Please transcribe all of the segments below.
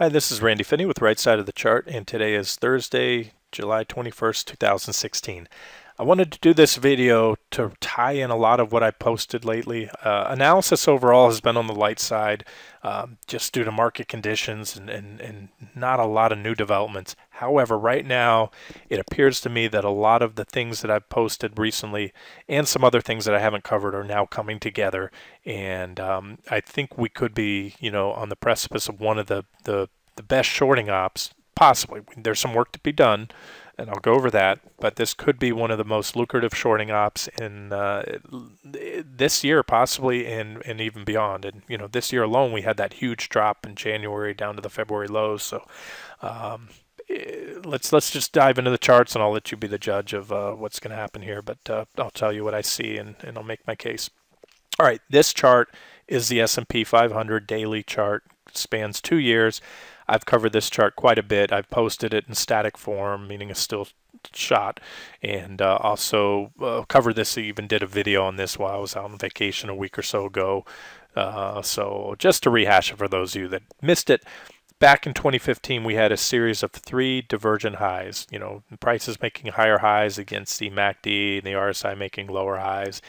Hi, this is Randy Finney with Right Side of the Chart, and today is Thursday, July 21st, 2016. I wanted to do this video to tie in a lot of what I posted lately. Uh, analysis overall has been on the light side um, just due to market conditions and, and, and not a lot of new developments. However, right now it appears to me that a lot of the things that I've posted recently and some other things that I haven't covered are now coming together. And um, I think we could be, you know, on the precipice of one of the, the, the best shorting ops possibly. There's some work to be done and I'll go over that. But this could be one of the most lucrative shorting ops in uh, this year, possibly, and and even beyond. And you know, this year alone, we had that huge drop in January down to the February lows. So. Um, eh, let's let's just dive into the charts and I'll let you be the judge of uh, what's going to happen here. But uh, I'll tell you what I see and, and I'll make my case. All right, this chart is the S&P 500 daily chart. spans two years. I've covered this chart quite a bit. I've posted it in static form, meaning a still shot, and uh, also uh, covered this. I even did a video on this while I was out on vacation a week or so ago. Uh, so just to rehash it for those of you that missed it, back in 2015 we had a series of three divergent highs. You know, prices making higher highs against the MACD and the RSI making lower highs.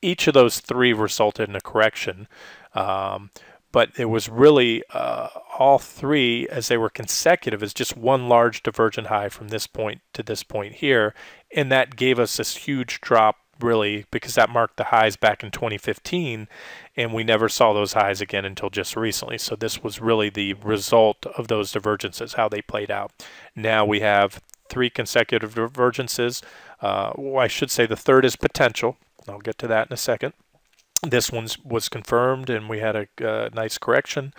Each of those three resulted in a correction. Um, but it was really uh, all three as they were consecutive as just one large divergent high from this point to this point here. And that gave us this huge drop really because that marked the highs back in 2015 and we never saw those highs again until just recently. So this was really the result of those divergences how they played out. Now we have three consecutive divergences. Uh, well, I should say the third is potential. I'll get to that in a second this one was confirmed and we had a uh, nice correction.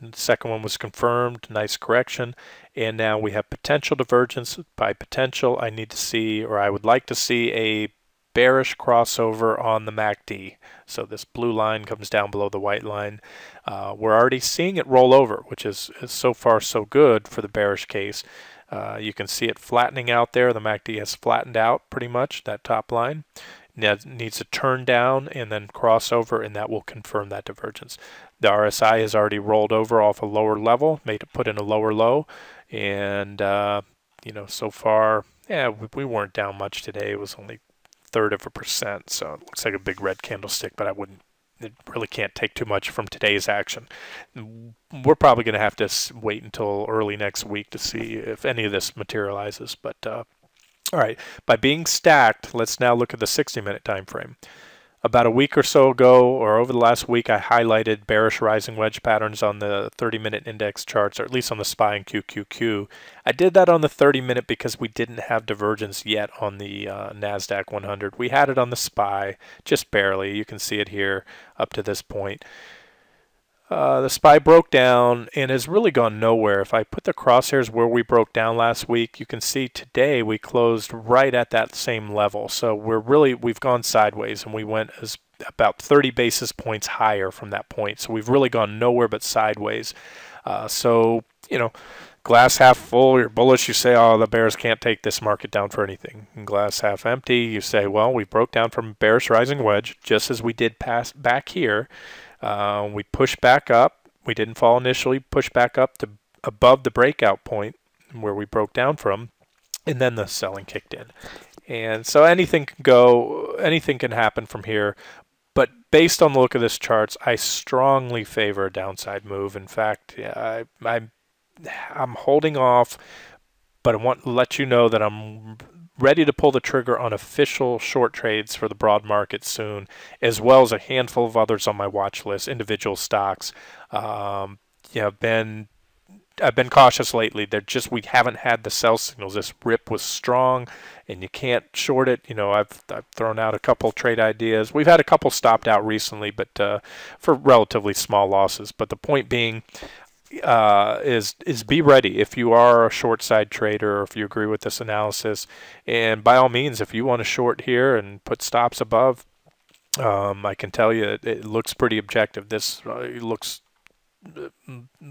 The second one was confirmed, nice correction. And now we have potential divergence. By potential, I need to see, or I would like to see a bearish crossover on the MACD. So this blue line comes down below the white line. Uh, we're already seeing it roll over, which is, is so far so good for the bearish case. Uh, you can see it flattening out there. The MACD has flattened out pretty much, that top line needs to turn down and then cross over and that will confirm that divergence. The RSI has already rolled over off a lower level, made it put in a lower low and uh, you know so far yeah we, we weren't down much today it was only third of a percent so it looks like a big red candlestick but I wouldn't it really can't take too much from today's action. We're probably going to have to wait until early next week to see if any of this materializes, but uh, all right, by being stacked, let's now look at the 60 minute time frame. About a week or so ago, or over the last week, I highlighted bearish rising wedge patterns on the 30 minute index charts, or at least on the SPY and QQQ. I did that on the 30 minute because we didn't have divergence yet on the uh, NASDAQ 100. We had it on the SPY, just barely. You can see it here up to this point. Uh, the SPY broke down and has really gone nowhere. If I put the crosshairs where we broke down last week, you can see today we closed right at that same level. So we're really, we've gone sideways and we went as about 30 basis points higher from that point. So we've really gone nowhere but sideways. Uh, so, you know, glass half full, you're bullish, you say, oh, the bears can't take this market down for anything. And glass half empty, you say, well, we broke down from bearish rising wedge, just as we did past back here. Uh, we pushed back up. We didn't fall initially, pushed back up to above the breakout point where we broke down from, and then the selling kicked in. And so anything can go, anything can happen from here. But based on the look of this charts, I strongly favor a downside move. In fact, I, I'm I'm holding off, but I want to let you know that I'm ready to pull the trigger on official short trades for the broad market soon, as well as a handful of others on my watch list, individual stocks. Um, you know, been I've been cautious lately. They're just we haven't had the sell signals. This rip was strong, and you can't short it. You know, I've I've thrown out a couple trade ideas. We've had a couple stopped out recently, but uh, for relatively small losses. But the point being, uh, is is be ready if you are a short side trader or if you agree with this analysis. And by all means, if you want to short here and put stops above, um, I can tell you it, it looks pretty objective. This uh, looks uh,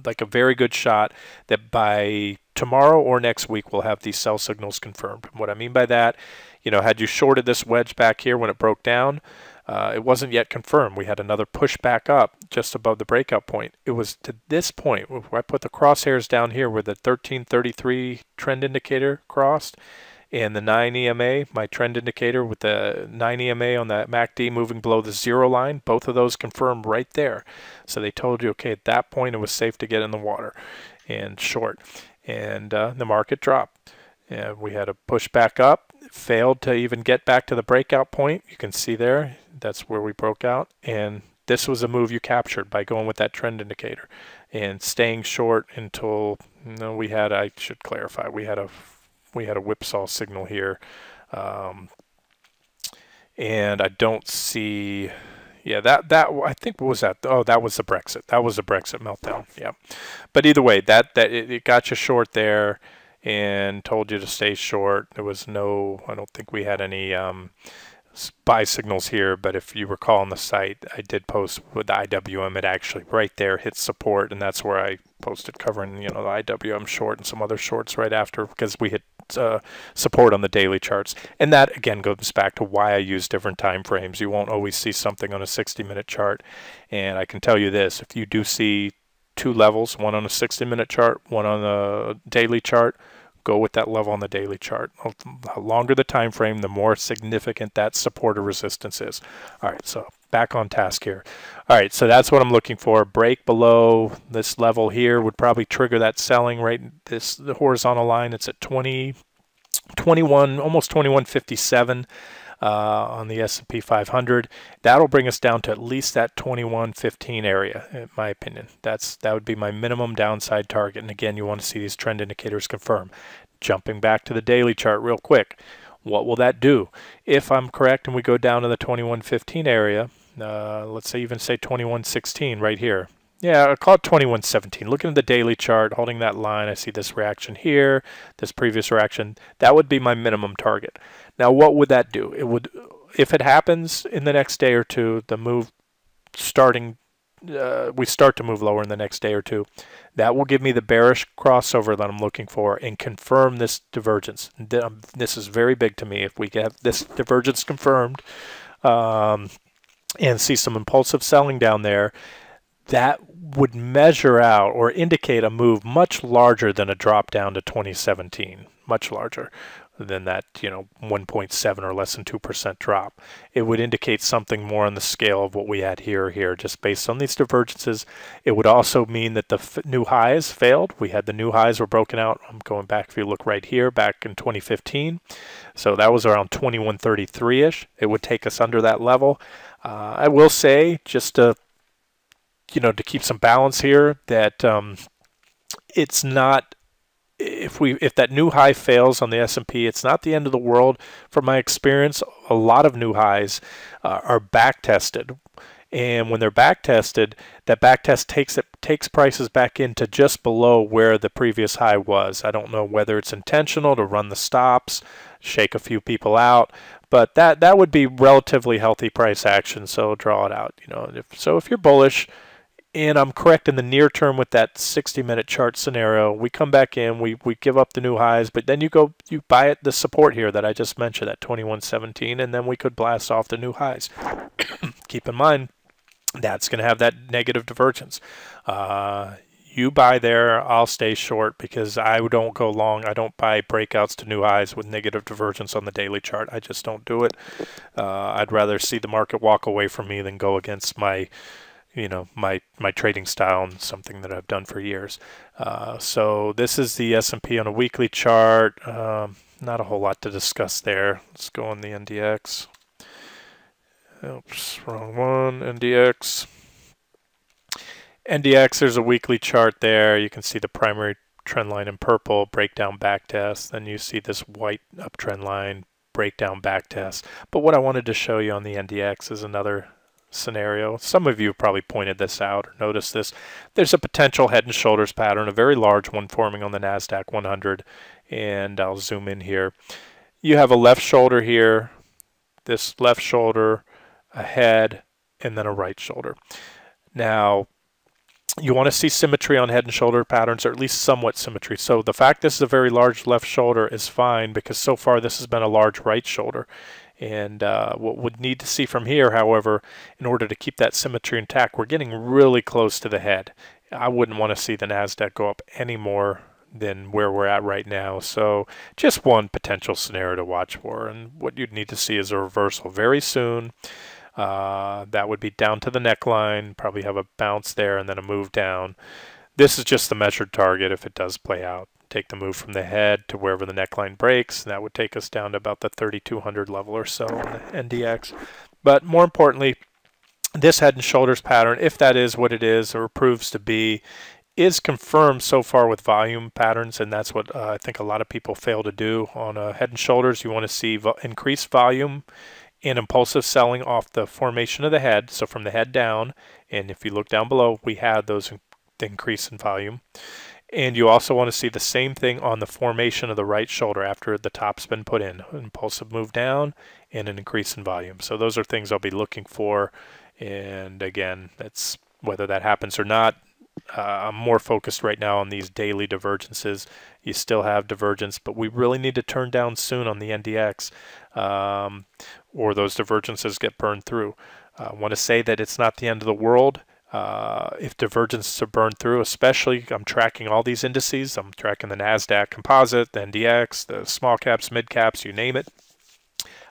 like a very good shot that by tomorrow or next week we'll have these sell signals confirmed. What I mean by that, you know, had you shorted this wedge back here when it broke down, Uh, it wasn't yet confirmed. We had another push back up just above the breakout point. It was to this point where I put the crosshairs down here where the 1333 trend indicator crossed and the 9 EMA, my trend indicator with the 9 EMA on that MACD moving below the zero line, both of those confirmed right there. So they told you, okay, at that point it was safe to get in the water and short. And uh, the market dropped. And we had a push back up, failed to even get back to the breakout point. You can see there, that's where we broke out. And this was a move you captured by going with that trend indicator and staying short until you know, we had, I should clarify, we had a we had a whipsaw signal here. Um, and I don't see, yeah, that, that, I think, what was that? Oh, that was the Brexit. That was the Brexit meltdown. Yeah. But either way, that, that, it, it got you short there and told you to stay short. There was no, I don't think we had any um, buy signals here, but if you recall on the site, I did post with the IWM. It actually right there hit support, and that's where I posted covering, you know, the IWM short and some other shorts right after because we hit uh, support on the daily charts. And that again goes back to why I use different time frames. You won't always see something on a 60 minute chart. And I can tell you this, if you do see two levels, one on a 60 minute chart, one on a daily chart, go with that level on the daily chart. The longer the time frame, the more significant that support or resistance is. All right, so back on task here. All right, so that's what I'm looking for. Break below this level here would probably trigger that selling right this the horizontal line. It's at 20 21 almost 2157 uh, on the S&P 500. That'll bring us down to at least that 2115 area, in my opinion. That's that would be my minimum downside target. And again, you want to see these trend indicators confirm. Jumping back to the daily chart real quick, what will that do? If I'm correct and we go down to the 2115 area, uh, let's say even say 2116 right here. Yeah, I call it 2117. Looking at the daily chart, holding that line, I see this reaction here, this previous reaction. That would be my minimum target. Now, what would that do? It would, if it happens in the next day or two, the move starting, uh, we start to move lower in the next day or two, that will give me the bearish crossover that I'm looking for and confirm this divergence. Um, this is very big to me. If we get this divergence confirmed um, and see some impulsive selling down there, that would measure out or indicate a move much larger than a drop down to 2017, much larger than that, you know, 1.7 or less than 2% drop. It would indicate something more on the scale of what we had here here, just based on these divergences. It would also mean that the new highs failed. We had the new highs were broken out. I'm going back, if you look right here, back in 2015. So that was around 2133-ish. It would take us under that level. Uh, I will say, just to you know, to keep some balance here, that um, it's not if we if that new high fails on the S&P, it's not the end of the world. From my experience, a lot of new highs uh, are back tested, and when they're back tested, that back test takes it takes prices back into just below where the previous high was. I don't know whether it's intentional to run the stops, shake a few people out, but that that would be relatively healthy price action. So draw it out. You know, if so, if you're bullish and I'm correct in the near term with that 60 minute chart scenario. We come back in, we, we give up the new highs, but then you go, you buy it, the support here that I just mentioned at 2117, and then we could blast off the new highs. Keep in mind, that's going to have that negative divergence. Uh, you buy there, I'll stay short because I don't go long. I don't buy breakouts to new highs with negative divergence on the daily chart. I just don't do it. Uh, I'd rather see the market walk away from me than go against my you know my my trading style and something that I've done for years. Uh, so this is the S&P on a weekly chart. Um, not a whole lot to discuss there. Let's go on the NDX. Oops, wrong one. NDX. NDX, there's a weekly chart there. You can see the primary trend line in purple, breakdown back test. Then you see this white uptrend line, breakdown back test. But what I wanted to show you on the NDX is another scenario. Some of you have probably pointed this out or noticed this. There's a potential head and shoulders pattern, a very large one forming on the NASDAQ 100. And I'll zoom in here. You have a left shoulder here, this left shoulder, a head, and then a right shoulder. Now, you want to see symmetry on head and shoulder patterns, or at least somewhat symmetry. So the fact this is a very large left shoulder is fine because so far this has been a large right shoulder. And uh, what we would need to see from here, however, in order to keep that symmetry intact, we're getting really close to the head. I wouldn't want to see the NASDAQ go up any more than where we're at right now. So just one potential scenario to watch for. And what you'd need to see is a reversal very soon. Uh, that would be down to the neckline, probably have a bounce there and then a move down. This is just the measured target if it does play out. Take the move from the head to wherever the neckline breaks. That would take us down to about the 3200 level or so on the NDX. But more importantly, this head and shoulders pattern, if that is what it is or proves to be, is confirmed so far with volume patterns, and that's what uh, I think a lot of people fail to do on uh, head and shoulders. You want to see vo increased volume and impulsive selling off the formation of the head, so from the head down. And if you look down below, we had those in increase in volume. And you also want to see the same thing on the formation of the right shoulder after the top's been put in. Impulsive move down and an increase in volume. So those are things I'll be looking for. And again, that's whether that happens or not, uh, I'm more focused right now on these daily divergences. You still have divergence, but we really need to turn down soon on the NDX, um, or those divergences get burned through. I want to say that it's not the end of the world. If divergences are burned through, especially I'm tracking all these indices. I'm tracking the NASDAQ composite, the NDX, the small caps, mid caps, you name it.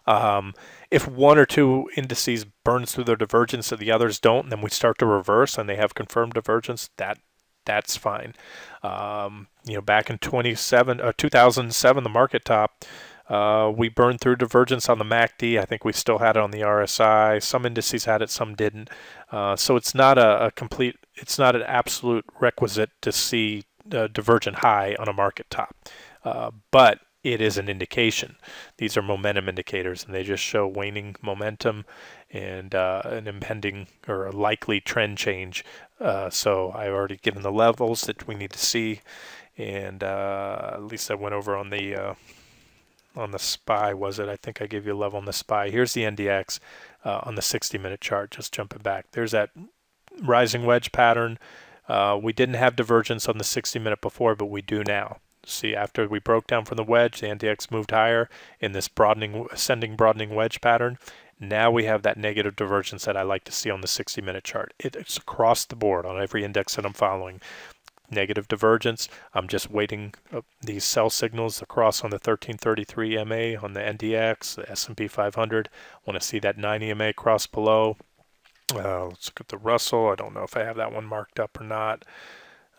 Um, if one or two indices burns through their divergence and the others don't, and then we start to reverse and they have confirmed divergence, that that's fine. Um, you know, back in 27, uh, 2007, the market top, uh, we burned through divergence on the MACD. I think we still had it on the RSI. Some indices had it, some didn't. Uh, so it's not a, a, complete, it's not an absolute requisite to see a divergent high on a market top. Uh, but it is an indication. These are momentum indicators, and they just show waning momentum and uh, an impending or a likely trend change. Uh, so I've already given the levels that we need to see, and uh, at least I went over on the uh, on the SPY. Was it? I think I gave you a level on the SPY. Here's the NDX uh, on the 60-minute chart. Just jumping back. There's that rising wedge pattern. Uh, we didn't have divergence on the 60 minute before, but we do now. See, after we broke down from the wedge, the NDX moved higher in this broadening, ascending broadening wedge pattern. Now we have that negative divergence that I like to see on the 60 minute chart. it's across the board on every index that I'm following. Negative divergence. I'm just waiting uh, these sell signals across on the 1333 MA on the NDX, the S&P 500. Want to see that 9 EMA cross below. Uh, let's look at the Russell. I don't know if I have that one marked up or not.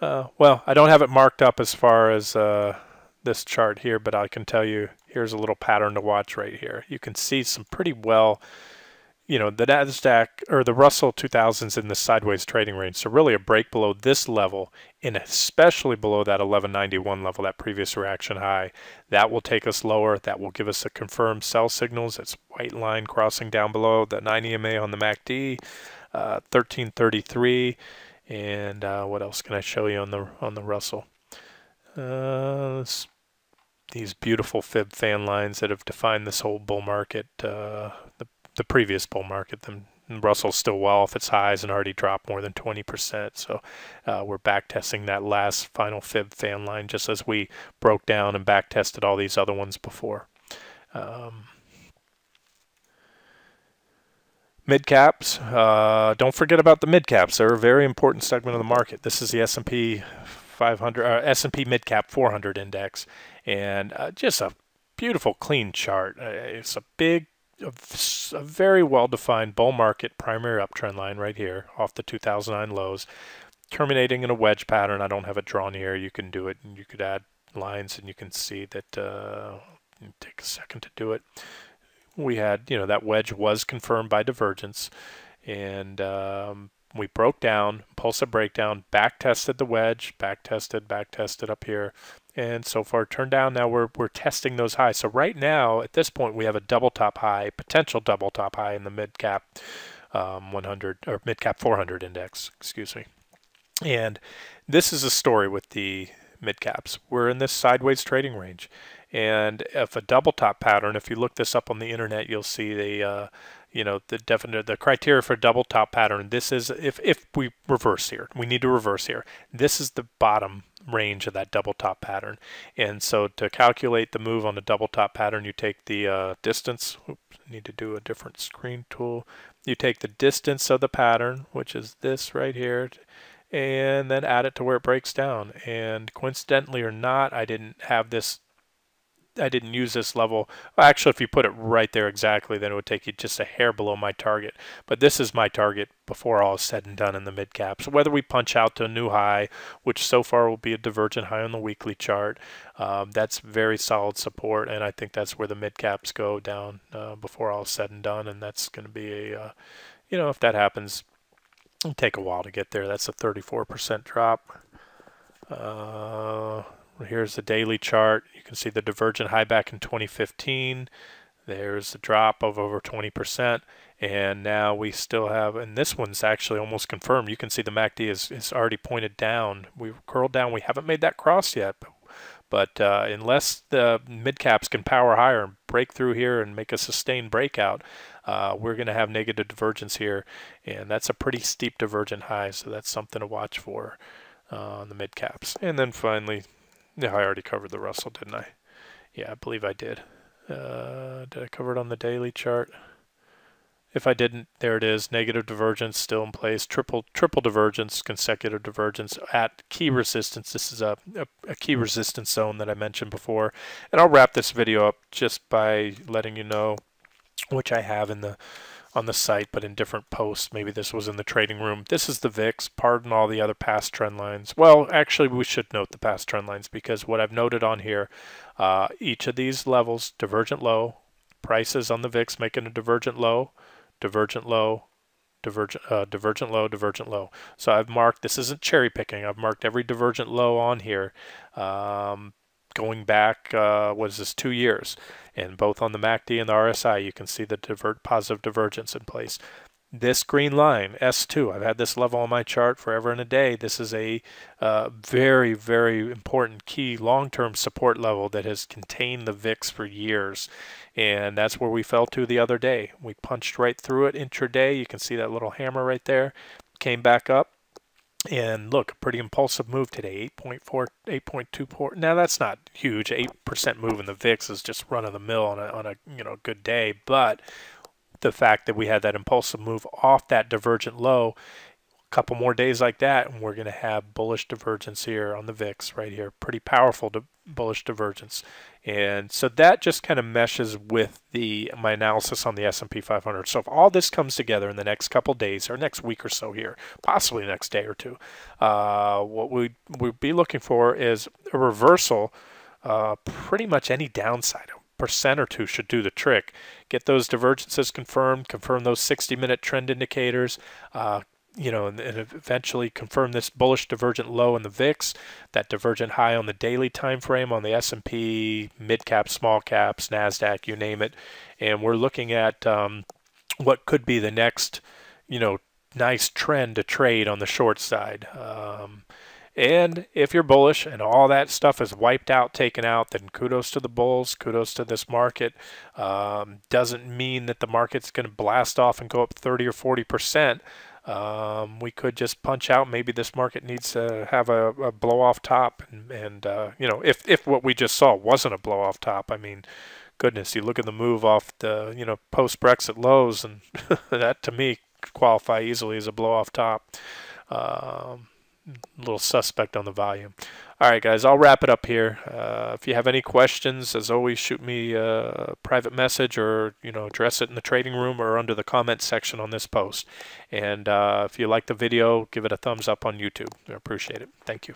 Uh, well, I don't have it marked up as far as uh, this chart here, but I can tell you here's a little pattern to watch right here. You can see some pretty well, you know, the NASDAQ or the Russell 2000s in the sideways trading range. So really a break below this level and especially below that 1191 level, that previous reaction high. That will take us lower. That will give us a confirmed sell signals. It's white line crossing down below the 9 EMA on the MACD, uh, 1333 and uh, what else can I show you on the on the Russell? Uh, these beautiful fib fan lines that have defined this whole bull market, uh, the previous bull market. The Russell's still well off its highs and already dropped more than 20%. So uh, we're back testing that last final fib fan line just as we broke down and back tested all these other ones before. Um, Mid caps, uh, don't forget about the mid caps. They're a very important segment of the market. This is the S&P 500, uh, S&P mid cap 400 index, and uh, just a beautiful, clean chart. Uh, it's a big, a, a very well-defined bull market primary uptrend line right here off the 2009 lows, terminating in a wedge pattern. I don't have it drawn here. You can do it, and you could add lines, and you can see that. Uh, take a second to do it we had, you know, that wedge was confirmed by divergence, and um, we broke down, pulse a breakdown, back tested the wedge, back tested, back tested up here, and so far turned down. Now we're we're testing those highs. So right now, at this point, we have a double top high, potential double top high in the mid cap um, 100 or mid cap 400 index, excuse me. And this is a story with the mid caps. We're in this sideways trading range. And if a double top pattern, if you look this up on the internet, you'll see the, uh, you know, the definite the criteria for double top pattern. This is if if we reverse here, we need to reverse here. This is the bottom range of that double top pattern. And so to calculate the move on the double top pattern, you take the uh, distance. Oops, need to do a different screen tool. You take the distance of the pattern, which is this right here, and then add it to where it breaks down. And coincidentally or not, I didn't have this I didn't use this level. Actually, if you put it right there exactly, then it would take you just a hair below my target. But this is my target before all is said and done in the mid cap. So whether we punch out to a new high, which so far will be a divergent high on the weekly chart, um, that's very solid support, and I think that's where the mid caps go down uh, before all is said and done, and that's going to be a, uh, you know, if that happens, it'll take a while to get there. That's a 34% drop. Uh, Here's the daily chart. You can see the divergent high back in 2015. There's a drop of over 20%. And now we still have, and this one's actually almost confirmed. You can see the MACD is, is already pointed down. We've curled down. We haven't made that cross yet. But, uh, unless the mid caps can power higher and break through here and make a sustained breakout, uh, we're going to have negative divergence here. And that's a pretty steep divergent high. So that's something to watch for uh, on the mid caps. And then finally, yeah, I already covered the Russell, didn't I? Yeah, I believe I did. Uh, did I cover it on the daily chart? If I didn't, there it is. Negative divergence still in place. Triple triple divergence, consecutive divergence at key resistance. This is a, a, a, key resistance zone that I mentioned before. And I'll wrap this video up just by letting you know, which I have in the on the site, but in different posts. Maybe this was in the trading room. This is the VIX. Pardon all the other past trend lines. Well, actually, we should note the past trend lines because what I've noted on here, uh, each of these levels, divergent low, prices on the VIX making a divergent low, divergent low, divergent, uh, divergent low, divergent low. So I've marked, this isn't cherry picking, I've marked every divergent low on here um, going back, uh, what is this, two years. And both on the MACD and the RSI, you can see the divert positive divergence in place. This green line, S2, I've had this level on my chart forever and a day. This is a uh, very, very important key long-term support level that has contained the VIX for years. And that's where we fell to the other day. We punched right through it intraday. You can see that little hammer right there. Came back up, and look, a pretty impulsive move today, 8.4, 8.24. Now that's not huge. 8% move in the VIX is just run of the mill on a, on a you know good day. But the fact that we had that impulsive move off that divergent low couple more days like that, and we're going to have bullish divergence here on the VIX right here. Pretty powerful bullish divergence. And so that just kind of meshes with the my analysis on the S&P 500. So if all this comes together in the next couple days or next week or so here, possibly next day or two, uh, what we would be looking for is a reversal. Uh, pretty much any downside A percent or two should do the trick. Get those divergences confirmed, confirm those 60 minute trend indicators, uh, you know, and, and, eventually confirm this bullish divergent low in the VIX, that divergent high on the daily time frame on the S&P, mid cap, small caps, Nasdaq, you name it, and we're looking at um, what could be the next, you know, nice trend to trade on the short side. Um, and if you're bullish and all that stuff is wiped out, taken out, then kudos to the bulls, kudos to this market. Um, doesn't mean that the market's going to blast off and go up 30 or 40 percent. Um, we could just punch out. Maybe this market needs to have a, a blow off top, and, and uh, you know, if if what we just saw wasn't a blow off top, I mean, goodness, you look at the move off the you know post Brexit lows, and that to me qualify easily as a blow off top. Um, a little suspect on the volume. All right, guys, I'll wrap it up here. Uh, if you have any questions, as always, shoot me a private message or you know address it in the trading room or under the comments section on this post. And uh, if you like the video, give it a thumbs up on YouTube. I appreciate it. Thank you.